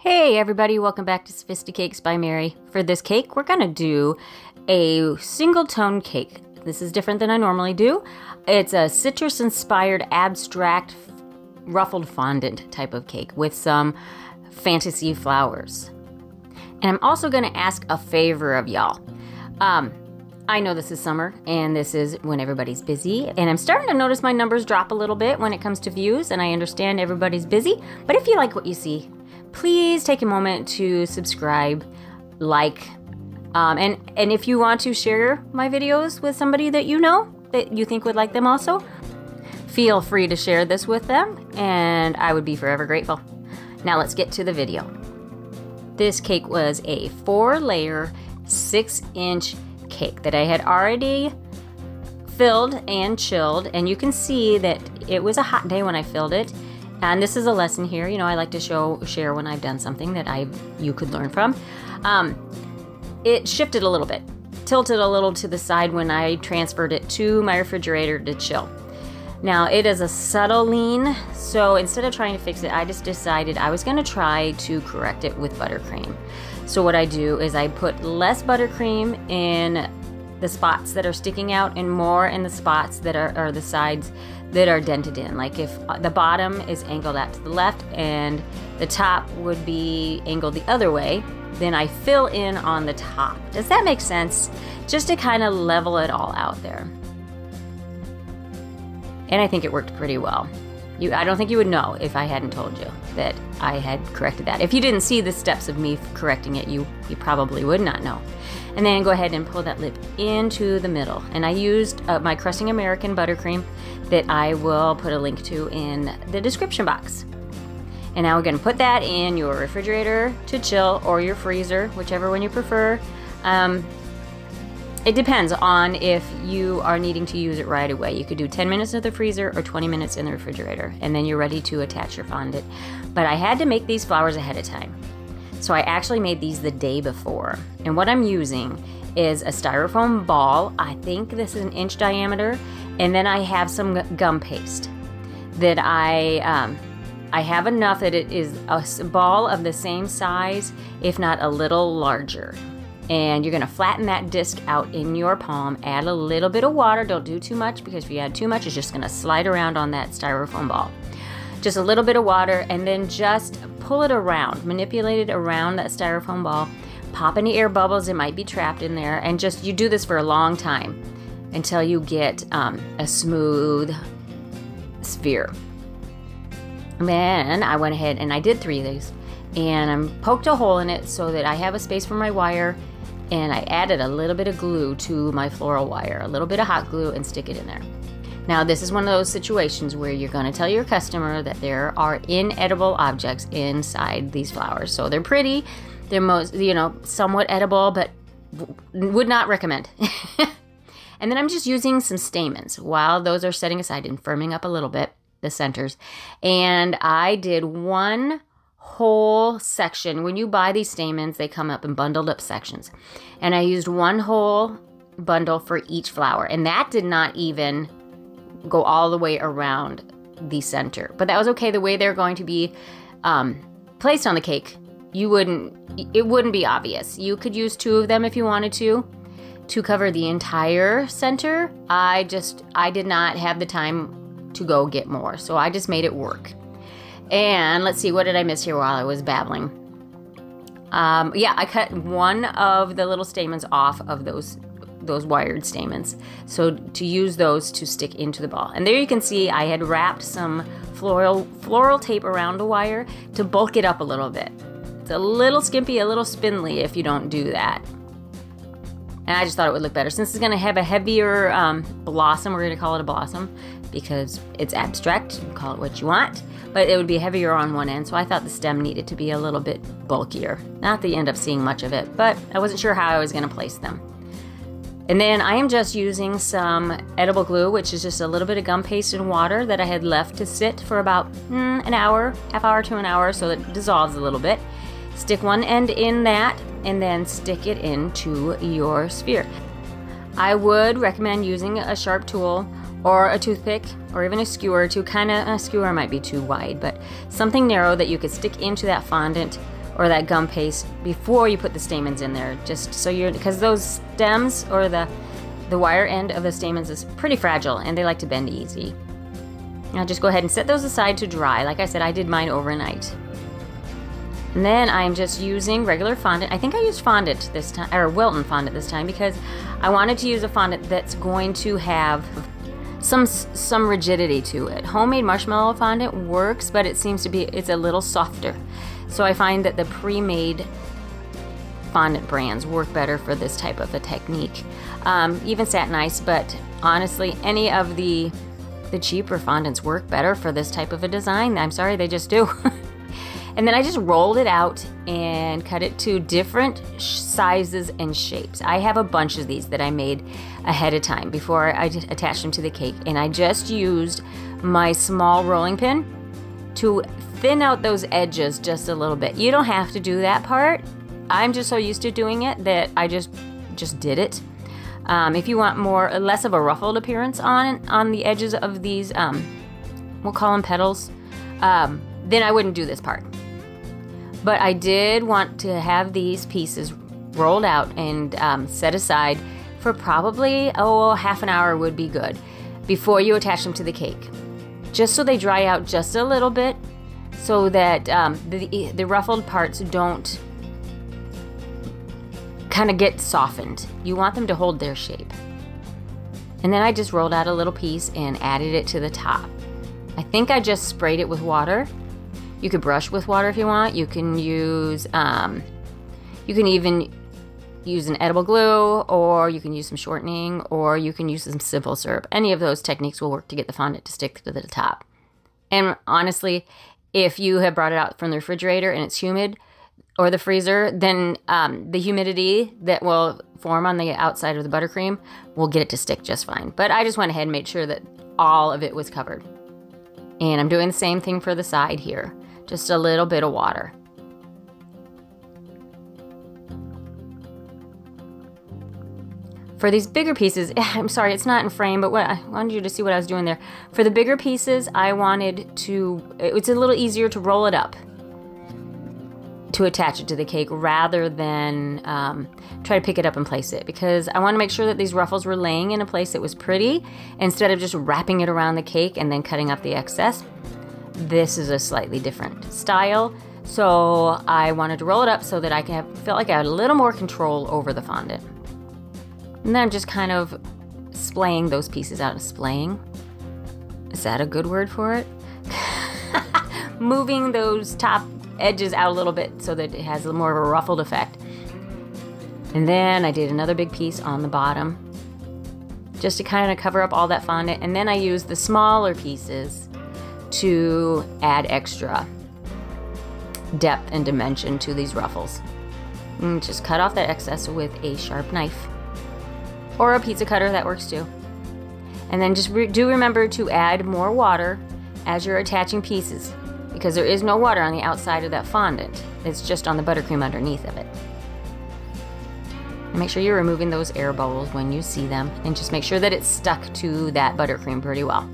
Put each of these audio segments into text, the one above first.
Hey everybody, welcome back to Sophisticakes by Mary. For this cake, we're gonna do a single tone cake. This is different than I normally do. It's a citrus inspired abstract ruffled fondant type of cake with some fantasy flowers. And I'm also gonna ask a favor of y'all. Um, I know this is summer and this is when everybody's busy, and I'm starting to notice my numbers drop a little bit when it comes to views, and I understand everybody's busy. But if you like what you see, please take a moment to subscribe, like, um, and and if you want to share my videos with somebody that you know that you think would like them also, feel free to share this with them, and I would be forever grateful. Now let's get to the video. This cake was a four-layer, six-inch cake that I had already filled and chilled and you can see that it was a hot day when I filled it and this is a lesson here you know I like to show share when I've done something that I you could learn from. Um, it shifted a little bit tilted a little to the side when I transferred it to my refrigerator to chill. Now it is a subtle lean so instead of trying to fix it I just decided I was going to try to correct it with buttercream. So what I do is I put less buttercream in the spots that are sticking out and more in the spots that are, are the sides that are dented in. Like if uh, the bottom is angled out to the left and the top would be angled the other way, then I fill in on the top. Does that make sense? Just to kind of level it all out there. And I think it worked pretty well. You, I don't think you would know if I hadn't told you that I had corrected that. If you didn't see the steps of me correcting it, you, you probably would not know. And then go ahead and pull that lip into the middle. And I used uh, my Crusting American buttercream that I will put a link to in the description box. And now we're going to put that in your refrigerator to chill or your freezer, whichever one you prefer. Um, it depends on if you are needing to use it right away. You could do 10 minutes in the freezer or 20 minutes in the refrigerator, and then you're ready to attach your fondant. But I had to make these flowers ahead of time. So I actually made these the day before. And what I'm using is a styrofoam ball. I think this is an inch diameter. And then I have some gum paste that I, um, I have enough that it is a ball of the same size, if not a little larger and you're gonna flatten that disc out in your palm. Add a little bit of water, don't do too much because if you add too much, it's just gonna slide around on that styrofoam ball. Just a little bit of water and then just pull it around, manipulate it around that styrofoam ball. Pop any air bubbles that might be trapped in there and just, you do this for a long time until you get um, a smooth sphere. Then I went ahead and I did three of these and I poked a hole in it so that I have a space for my wire and I added a little bit of glue to my floral wire, a little bit of hot glue, and stick it in there. Now, this is one of those situations where you're going to tell your customer that there are inedible objects inside these flowers. So they're pretty, they're most, you know, somewhat edible, but would not recommend. and then I'm just using some stamens while those are setting aside and firming up a little bit, the centers. And I did one whole section. When you buy these stamens, they come up in bundled up sections. And I used one whole bundle for each flower. And that did not even go all the way around the center. But that was okay. The way they're going to be um, placed on the cake, you wouldn't, it wouldn't be obvious. You could use two of them if you wanted to to cover the entire center. I just, I did not have the time to go get more. So I just made it work. And let's see, what did I miss here while I was babbling? Um, yeah, I cut one of the little stamens off of those those wired stamens. So to use those to stick into the ball. And there you can see I had wrapped some floral floral tape around the wire to bulk it up a little bit. It's a little skimpy, a little spindly if you don't do that. And I just thought it would look better. Since it's going to have a heavier um, blossom, we're to call it a blossom because it's abstract. Call it what you want but it would be heavier on one end, so I thought the stem needed to be a little bit bulkier. Not that you end up seeing much of it, but I wasn't sure how I was going to place them. And then I am just using some edible glue, which is just a little bit of gum paste and water that I had left to sit for about mm, an hour, half hour to an hour, so it dissolves a little bit. Stick one end in that and then stick it into your sphere. I would recommend using a sharp tool or a toothpick or even a skewer to kind of a skewer might be too wide but something narrow that you could stick into that fondant or that gum paste before you put the stamens in there, just so you're because those stems or the the wire end of the stamens is pretty fragile and they like to bend easy. Now just go ahead and set those aside to dry. Like I said, I did mine overnight. And then I'm just using regular fondant. I think I used fondant this time, or Wilton fondant this time, because I wanted to use a fondant that's going to have some some rigidity to it. Homemade marshmallow fondant works, but it seems to be it's a little softer. So I find that the pre-made fondant brands work better for this type of a technique. Um, even satin ice, but honestly, any of the the cheaper fondants work better for this type of a design. I'm sorry, they just do. and then I just rolled it out and cut it to different sizes and shapes. I have a bunch of these that I made ahead of time before I attached them to the cake, and I just used my small rolling pin to thin out those edges just a little bit. You don't have to do that part. I'm just so used to doing it that I just just did it. Um, if you want more, less of a ruffled appearance on on the edges of these, um, we'll call them petals, um, then I wouldn't do this part. But I did want to have these pieces rolled out and um, set aside for probably, oh, half an hour would be good before you attach them to the cake. Just so they dry out just a little bit so that um, the, the ruffled parts don't kind of get softened. You want them to hold their shape. And then I just rolled out a little piece and added it to the top. I think I just sprayed it with water. You could brush with water if you want. You can use, um, you can even use an edible glue or you can use some shortening or you can use some simple syrup. Any of those techniques will work to get the fondant to stick to the top. And honestly, if you have brought it out from the refrigerator and it's humid or the freezer, then um, the humidity that will form on the outside of the buttercream will get it to stick just fine. But I just went ahead and made sure that all of it was covered. And I'm doing the same thing for the side here, just a little bit of water. For these bigger pieces, I'm sorry, it's not in frame, but what I wanted you to see what I was doing there. For the bigger pieces, I wanted to, it's a little easier to roll it up to attach it to the cake rather than um, try to pick it up and place it because I want to make sure that these ruffles were laying in a place that was pretty instead of just wrapping it around the cake and then cutting up the excess. This is a slightly different style. So I wanted to roll it up so that I have, felt like I had a little more control over the fondant. And then I'm just kind of splaying those pieces out. Splaying? Is that a good word for it? Moving those top edges out a little bit so that it has a more of a ruffled effect. And then I did another big piece on the bottom just to kind of cover up all that fondant. And then I used the smaller pieces to add extra depth and dimension to these ruffles. And just cut off that excess with a sharp knife or a pizza cutter, that works too. And then just re do remember to add more water as you're attaching pieces because there is no water on the outside of that fondant. It's just on the buttercream underneath of it. And make sure you're removing those air bubbles when you see them and just make sure that it's stuck to that buttercream pretty well.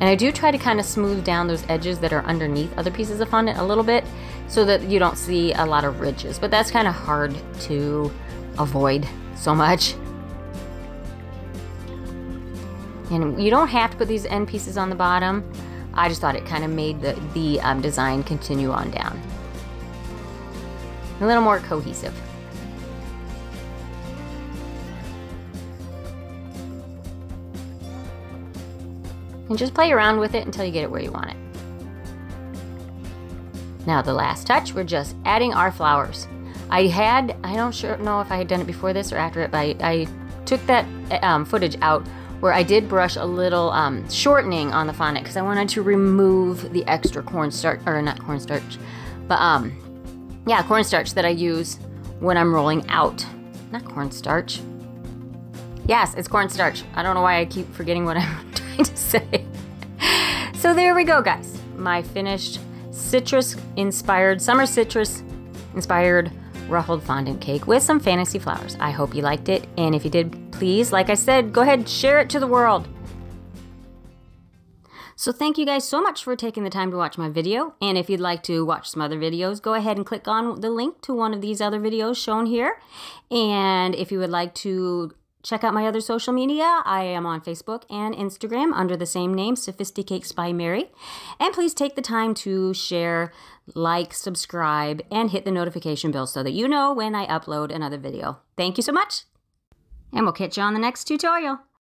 And I do try to kind of smooth down those edges that are underneath other pieces of fondant a little bit so that you don't see a lot of ridges. But that's kind of hard to avoid so much. And you don't have to put these end pieces on the bottom. I just thought it kind of made the, the um, design continue on down. A little more cohesive. And just play around with it until you get it where you want it. Now the last touch, we're just adding our flowers. I had, I don't sure know if I had done it before this or after it, but I, I took that um, footage out where I did brush a little um, shortening on the fondant because I wanted to remove the extra cornstarch, or not cornstarch, but um, yeah, cornstarch that I use when I'm rolling out. Not cornstarch. Yes, it's cornstarch. I don't know why I keep forgetting what I'm trying to say. so there we go, guys. My finished citrus inspired, summer citrus inspired ruffled fondant cake with some fantasy flowers. I hope you liked it, and if you did, please, like I said, go ahead, and share it to the world. So thank you guys so much for taking the time to watch my video. And if you'd like to watch some other videos, go ahead and click on the link to one of these other videos shown here. And if you would like to check out my other social media, I am on Facebook and Instagram under the same name, Sophisticakes by Mary. And please take the time to share, like, subscribe, and hit the notification bell so that you know when I upload another video. Thank you so much, and we'll catch you on the next tutorial.